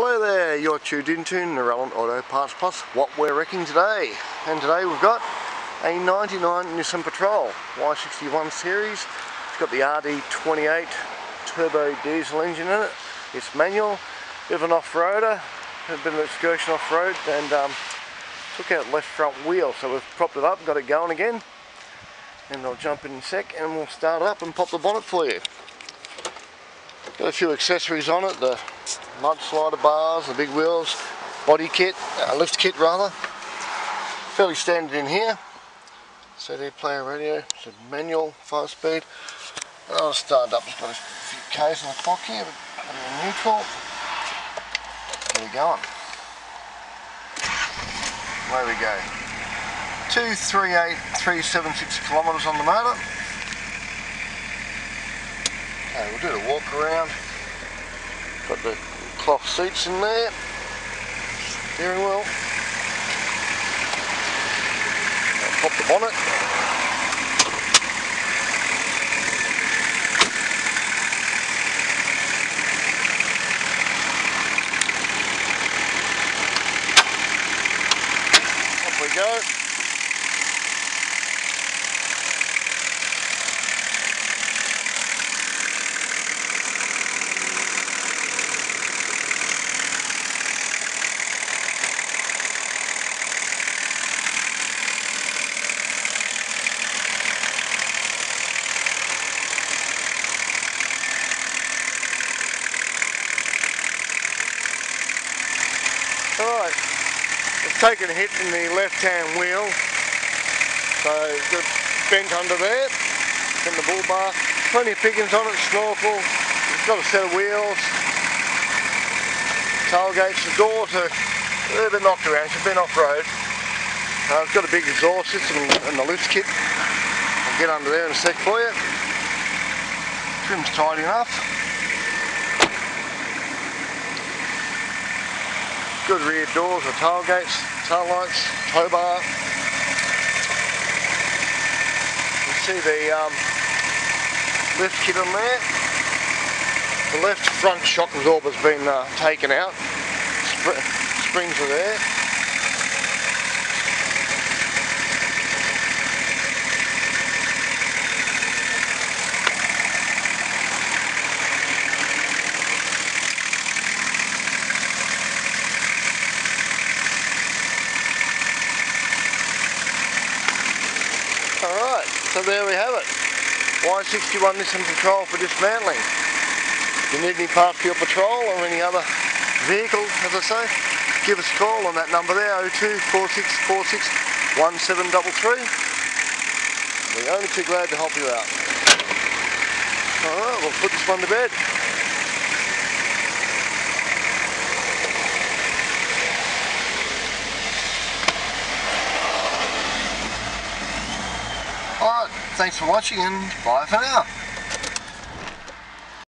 Hello there, you're tuned into Narellan Auto Parts Plus, what we're wrecking today. And today we've got a 99 Nissan Patrol Y61 series. It's got the RD28 turbo diesel engine in it. It's manual, bit of an off-roader, a bit of an excursion off-road and um, took out left front wheel so we've propped it up, got it going again. And I'll jump in a sec and we'll start it up and pop the bonnet for you. Got a few accessories on it, the mud slider bars, the big wheels, body kit, uh, lift kit rather. Fairly standard in here. CD player radio, it's a manual, 5 speed. I'll start up, it's got a few K's on the clock here, but in neutral. Get it going. There we go. 238376 kilometres on the motor. Okay, we'll do the walk around. Got the cloth seats in there. Steering wheel. Pop the bonnet. Off we go. Alright, it's taken a hit in the left hand wheel, so got bent under there, in the bull bar. Plenty of pickings on it, snorkel, it's got a set of wheels, tailgates, the doors are a little bit knocked around, it's been off-road. Uh, it's got a big exhaust system and the lift kit. I'll get under there in a sec for you. Trim's tidy enough. Good rear doors with tailgates, tail lights, tow bar. You see the um, lift kit on there. The left front shock absorber's been uh, taken out. Spr springs are there. Alright, so there we have it. Y61 Nissan Patrol for dismantling. If you need any parts for your patrol or any other vehicle, as I say, give us a call on that number there, 02 4646 1733. We're only too glad to help you out. Alright, we'll put this one to bed. Alright, thanks for watching and bye for now.